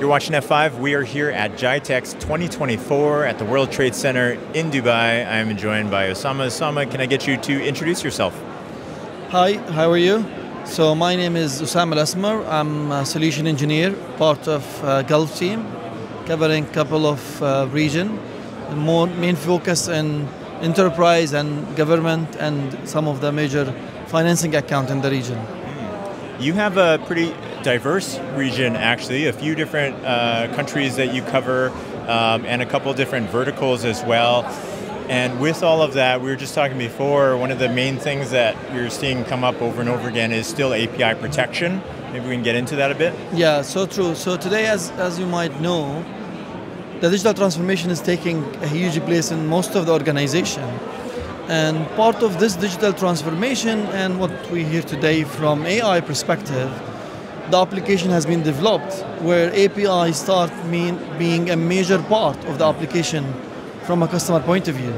You're watching F5. We are here at GITEX 2024 at the World Trade Center in Dubai. I'm joined by Osama. Osama, can I get you to introduce yourself? Hi, how are you? So my name is Osama Al-Asmar. I'm a solution engineer, part of uh, Gulf team, covering a couple of uh, region. More main focus in enterprise and government and some of the major financing account in the region. You have a pretty diverse region, actually, a few different uh, countries that you cover, um, and a couple different verticals as well. And with all of that, we were just talking before, one of the main things that you're seeing come up over and over again is still API protection. Maybe we can get into that a bit? Yeah, so true. So today, as, as you might know, the digital transformation is taking a huge place in most of the organization. And part of this digital transformation and what we hear today from AI perspective, the application has been developed where API start mean, being a major part of the application from a customer point of view.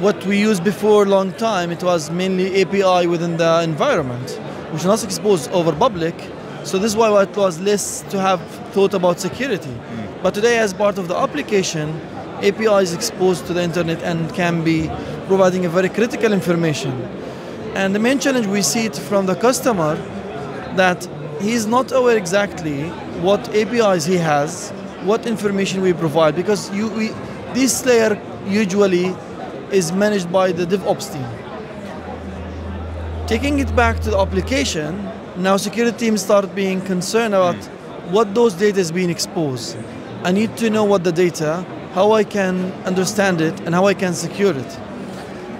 What we used before a long time, it was mainly API within the environment, which was not exposed over public. So this is why it was less to have thought about security. Mm. But today as part of the application, API is exposed to the internet and can be providing a very critical information. And the main challenge we see it from the customer that he's not aware exactly what APIs he has, what information we provide, because you, we, this layer usually is managed by the DevOps team. Taking it back to the application, now security teams start being concerned about what those data is being exposed. I need to know what the data, how I can understand it, and how I can secure it.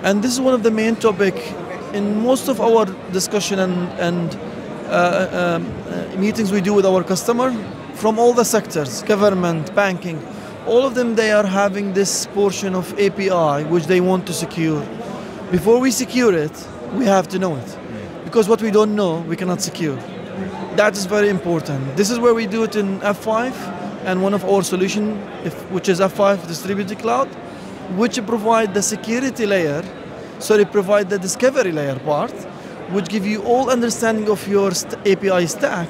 And this is one of the main topic in most of our discussion and, and um, uh, meetings we do with our customer from all the sectors, government, banking, all of them they are having this portion of API which they want to secure. Before we secure it, we have to know it. Because what we don't know, we cannot secure. That is very important. This is where we do it in F5 and one of our solution, if, which is F5 Distributed Cloud, which provide the security layer, So sorry, provide the discovery layer part, which give you all understanding of your st API stack,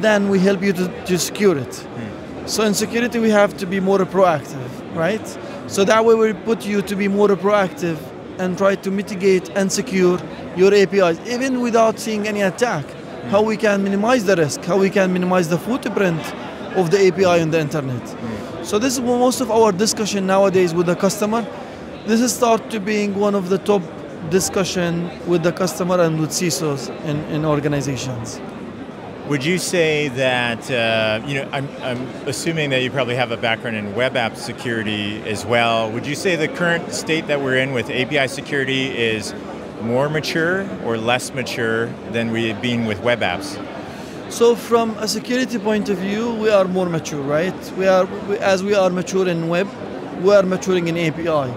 then we help you to, to secure it. Hmm. So in security, we have to be more proactive, right? So that way we put you to be more proactive and try to mitigate and secure your APIs, even without seeing any attack. Hmm. How we can minimize the risk, how we can minimize the footprint of the API on the internet. Mm. So this is most of our discussion nowadays with the customer. This is start to being one of the top discussion with the customer and with CISOs in, in organizations. Would you say that, uh, you know, I'm, I'm assuming that you probably have a background in web app security as well. Would you say the current state that we're in with API security is more mature or less mature than we've been with web apps? So from a security point of view, we are more mature, right? We are, we, as we are mature in web, we are maturing in API.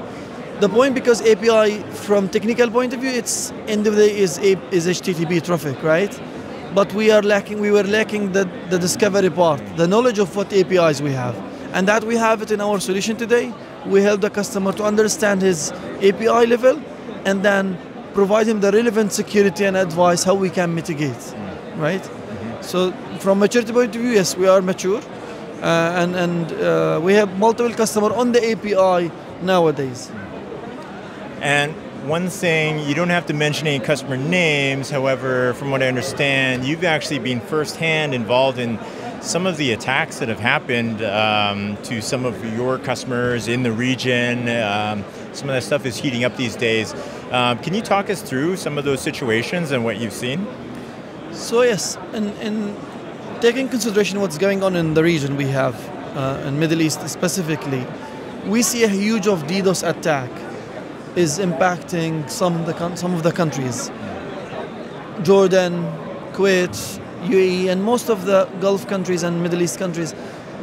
The point because API, from technical point of view, it's end of the day is, is HTTP traffic, right? But we are lacking, we were lacking the, the discovery part, the knowledge of what APIs we have. And that we have it in our solution today. We help the customer to understand his API level and then provide him the relevant security and advice how we can mitigate, right? So from maturity point of view, yes, we are mature. Uh, and and uh, we have multiple customer on the API nowadays. And one thing, you don't have to mention any customer names, however, from what I understand, you've actually been firsthand involved in some of the attacks that have happened um, to some of your customers in the region. Um, some of that stuff is heating up these days. Um, can you talk us through some of those situations and what you've seen? So yes, and, in taking consideration what's going on in the region we have, uh, in Middle East specifically, we see a huge of DDoS attack is impacting some of the some of the countries. Jordan, Kuwait, UAE, and most of the Gulf countries and Middle East countries,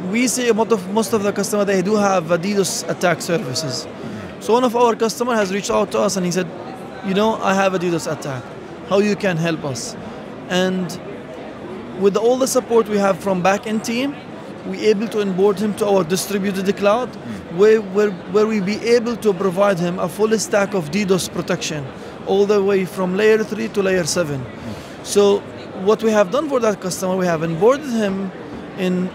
we see most of most of the customers they do have DDoS attack services. So one of our customer has reached out to us and he said, you know, I have a DDoS attack. How you can help us? And with all the support we have from backend team, we able to onboard him to our distributed cloud, mm. where, where, where we be able to provide him a full stack of DDoS protection, all the way from layer 3 to layer 7. Mm. So what we have done for that customer, we have onboarded him in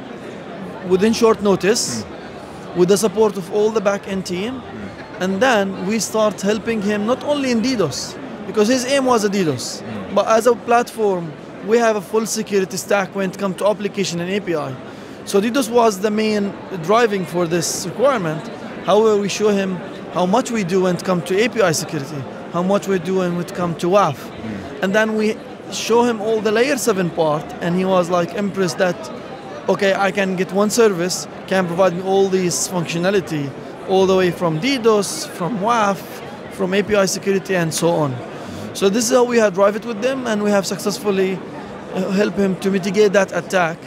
within short notice with the support of all the back-end team. And then we start helping him not only in DDoS, because his aim was a DDoS, but as a platform, we have a full security stack when it comes to application and API. So DDoS was the main driving for this requirement. However, we show him how much we do when it comes to API security, how much we do when it comes to WAF. And then we show him all the layer 7 part, and he was like impressed that, okay, I can get one service, can provide me all these functionality, all the way from DDoS, from WAF, from API security, and so on. So this is how we have drive it with them, and we have successfully uh, helped him to mitigate that attack,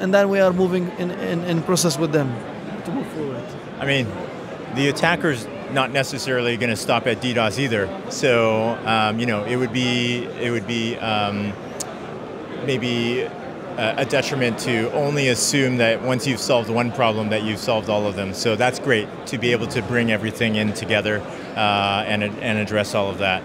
and then we are moving in, in, in process with them to move forward. I mean, the attacker's not necessarily going to stop at DDoS either. So um, you know, it would be it would be um, maybe a, a detriment to only assume that once you've solved one problem that you've solved all of them. So that's great to be able to bring everything in together uh, and and address all of that.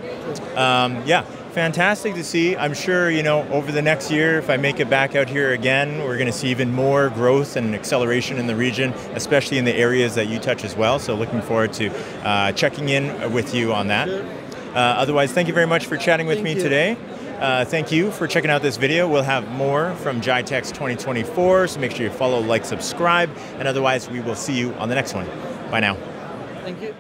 Um, yeah. Fantastic to see. I'm sure, you know, over the next year, if I make it back out here again, we're going to see even more growth and acceleration in the region, especially in the areas that you touch as well. So looking forward to uh, checking in with you on that. Uh, otherwise, thank you very much for chatting with Thank me you. today. Uh, thank you for checking out this video. We'll have more from GITEX 2024, so make sure you follow, like, subscribe, and otherwise we will see you on the next one. Bye now. Thank you.